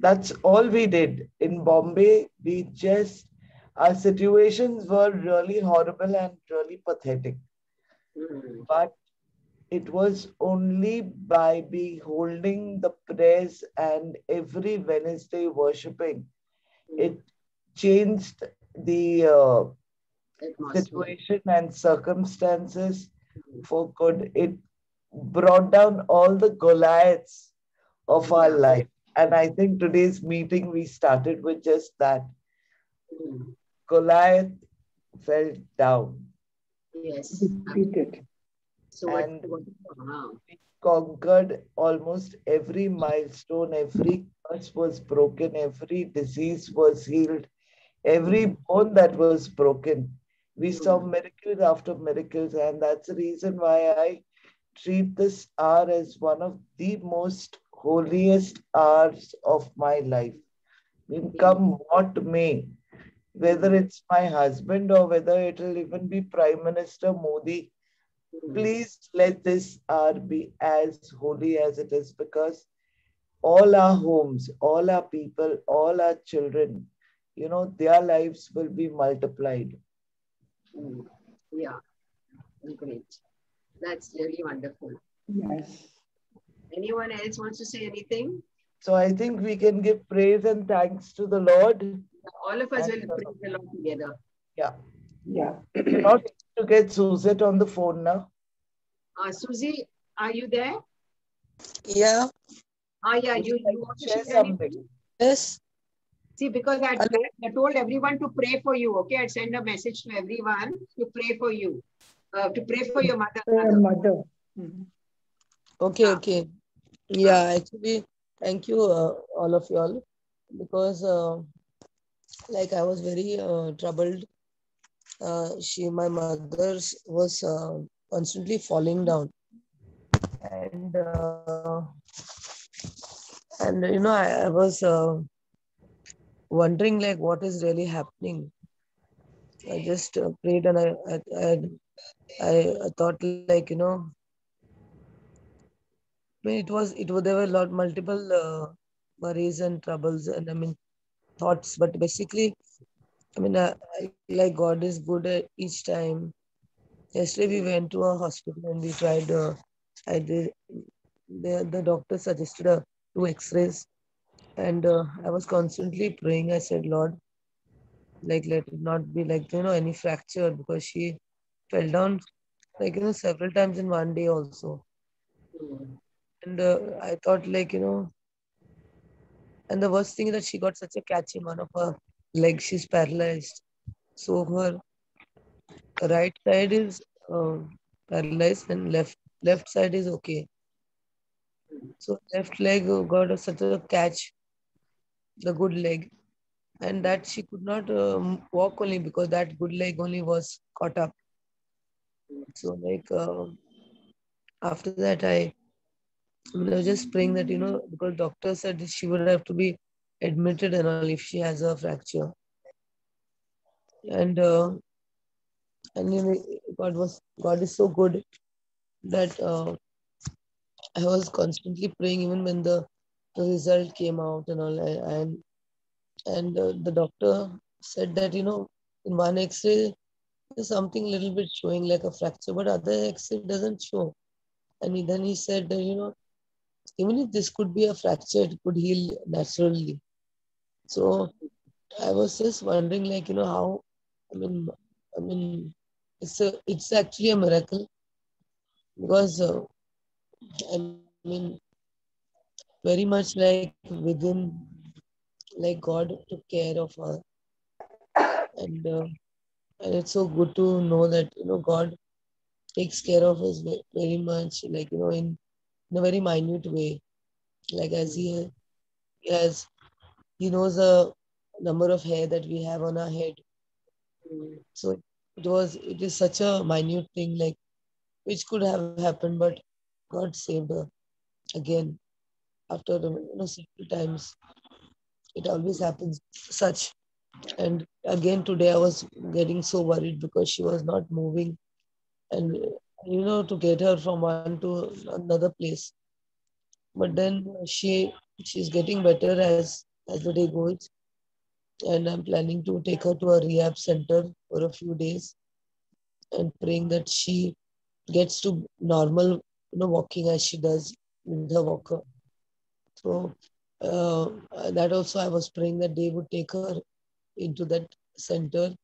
That's all we did. In Bombay, we just, our situations were really horrible and really pathetic. Mm. But it was only by beholding the prayers and every Wednesday worshiping, it changed the uh, Atmosphere. situation and circumstances for good. It brought down all the Goliaths of our life. And I think today's meeting, we started with just that. Mm. Goliath fell down, Yes. Defeated. So And- what conquered almost every milestone, every curse was broken, every disease was healed, every mm. bone that was broken. We mm. saw miracles after miracles, and that's the reason why I treat this hour as one of the most holiest hours of my life. Will mm. come what may, whether it's my husband or whether it'll even be Prime Minister Modi, please let this hour be as holy as it is because all our homes, all our people, all our children, you know, their lives will be multiplied. Mm. Yeah, great. That's really wonderful. Yes. Anyone else wants to say anything? So I think we can give praise and thanks to the Lord. All of us will And, uh, praise the Lord together. Yeah. Yeah. Not to get Suzette on the phone now. Uh, Susie, are you there? Yeah, Ah, yeah, you, you want to share share something? yes, See, because I, I told everyone to pray for you, okay? I send a message to everyone to pray for you, uh, to pray for your mother. Your rather. mother. Mhm. okay, Ah. okay. Yeah, actually, thank you, uh, all of y'all, because uh, like I was very uh, troubled. Uh, she, my mother's was uh, constantly falling down, and uh, and you know I, I was uh, wondering like what is really happening. I just uh, prayed and I I, I I I thought like you know I mean, it was it was there were a lot multiple uh, worries and troubles and I mean thoughts, but basically, I mean, uh, I, like God is good at each time. Yesterday we went to a hospital and we tried. Uh, I did. The the doctor suggested uh, two X-rays, and uh, I was constantly praying. I said, Lord, like let it not be like you know any fracture because she fell down like you know several times in one day also. And uh, I thought like you know And the worst thing is that she got such a catch in one of her legs. She's paralyzed. So her right side is uh, paralyzed and left left side is okay. So left leg got a, such a catch, the good leg, and that she could not um, walk only because that good leg only was caught up. So like uh, after that, I, I mean, I was just praying that you know because doctor said she would have to be admitted and all if she has a fracture. And uh, and you know, God was God is so good that uh, I was constantly praying even when the, the result came out and all and and uh, the doctor said that you know in one x-ray there's something little bit showing like a fracture but other x-ray doesn't show. And he- then he said that you know even if this could be a fracture it could heal naturally. So i was just wondering like you know how i mean i mean it's a it's actually a miracle because uh, I mean, very much like within, like God took care of her, and uh, and it's so good to know that you know God takes care of us very much, like you know, in in a very minute way, like as he, he has, he knows the number of hair that we have on our head. So it was, it is such a minute thing, like which could have happened, but God saved her again after you know several times. It always happens such. And again today I was getting so worried because she was not moving, and you know to get her from one to another place. But then she she's getting better as as the day goes, and I'm planning to take her to a rehab center for a few days, and praying that she gets to normal you know walking as she does with her walker. So uh, that also I was praying that they would take her into that center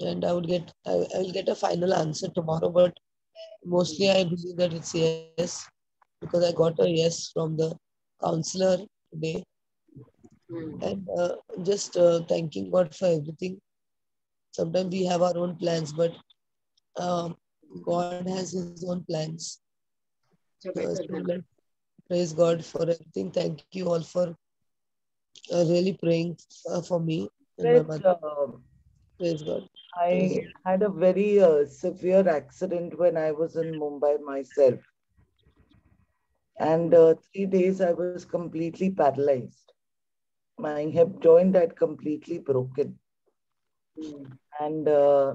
and I would get I, I will get a final answer tomorrow, but mostly I believe that it's yes because I got a yes from the counselor today Mm. and uh, just uh, thanking God for everything. Sometimes we have our own plans, but um, God has His own plans. So Uh, so than let praise God for everything. Thank you all for uh, really praying uh, for me and my mother. um, Praise God. I had a very uh, severe accident when I was in Mumbai myself. And uh, three days I was completely paralyzed. My hip joint had completely broken. And uh,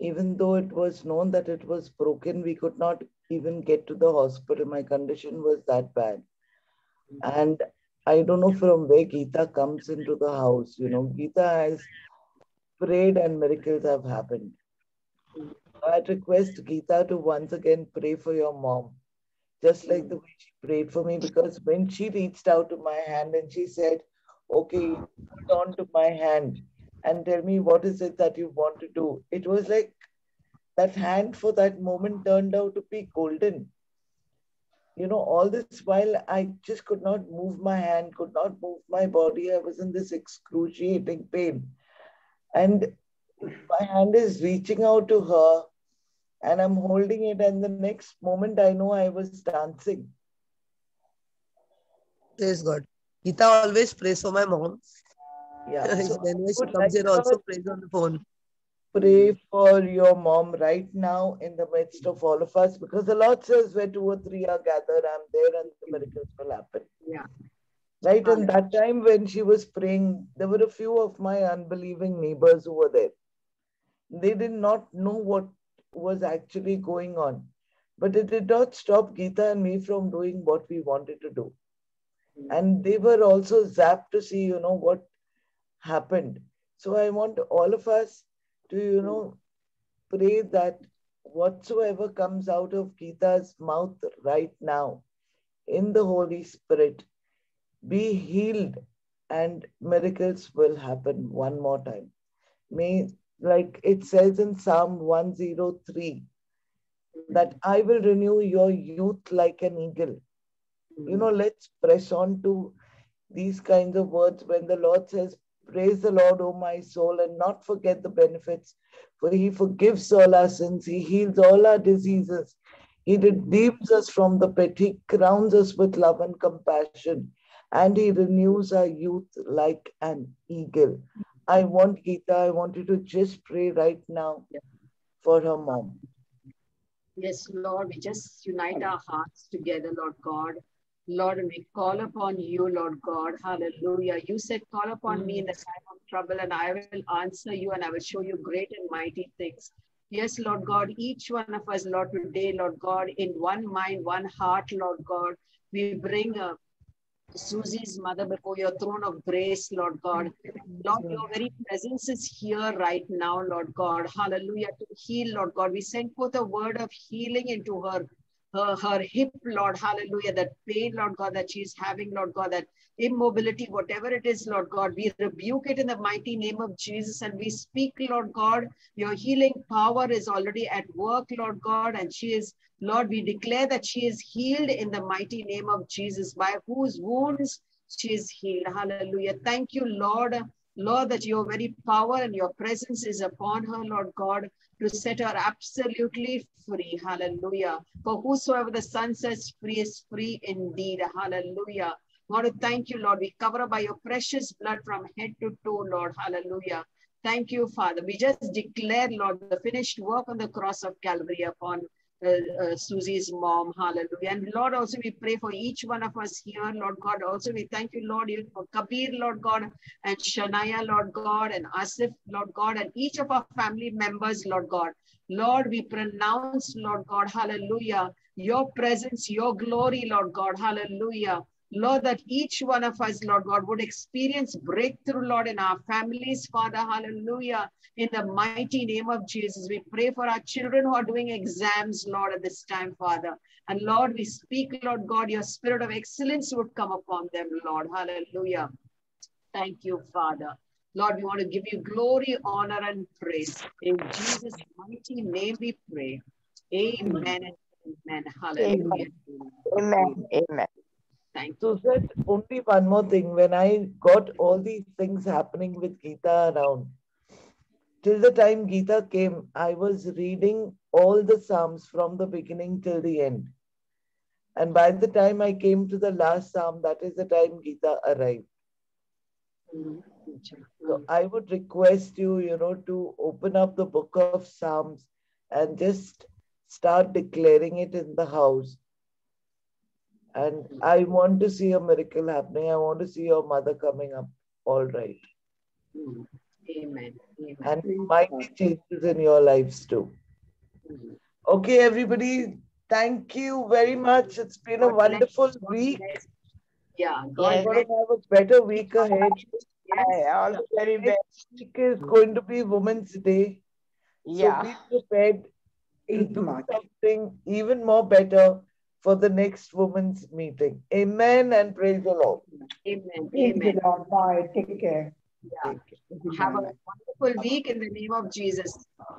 even though it was known that it was broken, we could not even get to the hospital. My condition was that bad. Hmm. And I don't know from where Geeta comes into the house. You know, Geeta has prayed and miracles have happened. Hmm. I'd request Geeta to once again pray for your mom, just like the way she prayed for me, because when she reached out to my hand and she said, Okay, hold on to my hand and tell me what is it that you want to do, it was like that hand for that moment turned out to be golden. You know, all this while I just could not move my hand, could not move my body. I was in this excruciating pain. And my hand is reaching out to her and I'm holding it. And the next moment I know I was dancing. Praise God. Geeta always prays for my mom. Yeah. <laughs> So Whenever she comes here, also prays on the phone. Pray for your mom right now in the midst of all of us because the Lord says where two or three are gathered, I'm there and the miracles will happen. Yeah. Right. And that time when she was praying, there were a few of my unbelieving neighbors who were there. They did not know what was actually going on. But it did not stop Geeta and me from doing what we wanted to do. Hmm. And they were also zapped to see, you know, what happened. So I want all of us to, you know, pray that whatsoever comes out of Geeta's mouth right now in the Holy Spirit be healed and miracles will happen one more time. May, like it says in Psalm 103, that I will renew your youth like an eagle. You know, let's press on to these kinds of words when the Lord says, Praise the Lord, O my soul, and not forget the benefits, for he forgives all our sins, he heals all our diseases, he redeems us from the pit, he crowns us with love and compassion, and he renews our youth like an eagle. I want Geeta, I want you to just pray right now for her mom. Yes, Lord, we just unite our hearts together, Lord God. Lord, we call upon you, Lord God. Hallelujah. You said, Call upon me in the time of trouble, and I will answer you, and I will show you great and mighty things. Yes, Lord God, each one of us, Lord, today, Lord God, in one mind, one heart, Lord God, we bring uh, Susie's mother before your throne of grace, Lord God. Lord, your very presence is here right now, Lord God. Hallelujah. To heal, Lord God. We send forth a word of healing into her. Her, her hip, Lord, hallelujah, that pain, Lord God, that she's having, Lord God, that immobility, whatever it is, Lord God, we rebuke it in the mighty name of Jesus and we speak, Lord God, your healing power is already at work, Lord God, and she is, Lord, we declare that she is healed in the mighty name of Jesus, by whose wounds she is healed. Hallelujah. Thank you, Lord. Lord, that your very power and your presence is upon her, Lord God, to set her absolutely free. Hallelujah. For whosoever the Son sets free is free indeed. Hallelujah. To thank you, Lord. We cover by your precious blood from head to toe, Lord. Hallelujah. Thank you, Father. We just declare, Lord, the finished work on the cross of Calvary upon uh, uh, Susie's mom. Hallelujah. And Lord, also we pray for each one of us here, Lord God. Also, we thank you, Lord, even for Kabir, Lord God, and Shania, Lord God, and Asif, Lord God, and each of our family members, Lord God. Lord, we pronounce, Lord God, hallelujah, your presence, your glory, Lord God, hallelujah. Lord, that each one of us, Lord God, would experience breakthrough, Lord, in our families, Father, hallelujah. In the mighty name of Jesus, we pray for our children who are doing exams, Lord, at this time, Father. And Lord, we speak, Lord God, your spirit of excellence would come upon them, Lord, hallelujah. Thank you, Father. Lord, we want to give you glory, honor, and praise. In Jesus' mighty name we pray. Amen and amen. Hallelujah. Amen. Amen. Thank you. So said only one more thing. When I got all these things happening with Geeta around, till the time Geeta came, I was reading all the Psalms from the beginning till the end. And by the time I came to the last Psalm, that is the time Geeta arrived. So mm-hmm. I would request you, you know, to open up the book of Psalms and just start declaring it in the house. And I want to see a miracle happening. I want to see your mother coming up all right. Amen. Amen. And mighty changes in your lives too. Okay, everybody. Thank you very much. It's been a God bless wonderful God week. Yeah, Yes. God We're going to have a better week ahead. Yeah. all the very best. Next week is going to be Women's Day. Yeah. So Yeah. be prepared to do March. something even more better for the next women's meeting. Amen and praise the Lord. Amen. Praise the Amen. Lord. Bye. Take care. Yeah. Have a wonderful week in the name of Jesus.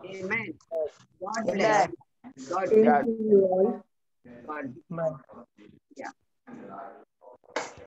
Amen. God bless. God bless. you all. God. Amen.